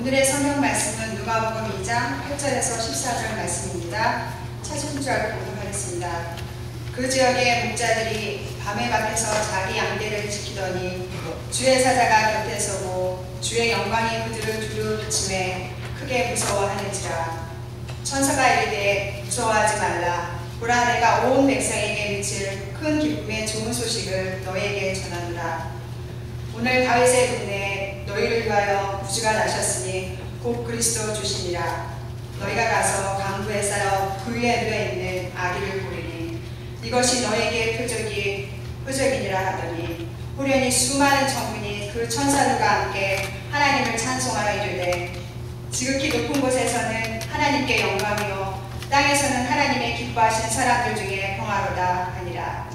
오늘의 성경 말씀은 누가복음 2장 8절에서 14절 말씀입니다. 찾은 줄 알고 공부하겠습니다. 그 지역의 목자들이 밤에 밖에서 자기 양떼를 지키더니 주의 사자가 곁에 서고 주의 영광이 그들을 두루 비침에 크게 무서워하는지라 천사가 이르되 무서워하지 말라 보라 내가 온 백성에게 미칠 큰 기쁨의 좋은 소식을 너에게 전하노라 오늘 다윗의 동네에 너희를 위하여 구주가 나셨으니 곧 그리스도 주시니라. 너희가 가서 강구에 쌓여 그 위에 누워 있는 아기를 보리니 이것이 너에게 표적이 표적이니라 하더니 호련히 수많은 정민이 그 천사들과 함께 하나님을 찬송하여 이르되 지극히 높은 곳에서는 하나님께 영광이요 땅에서는 하나님의 기뻐하신 사람들 중에 평화로다 하니라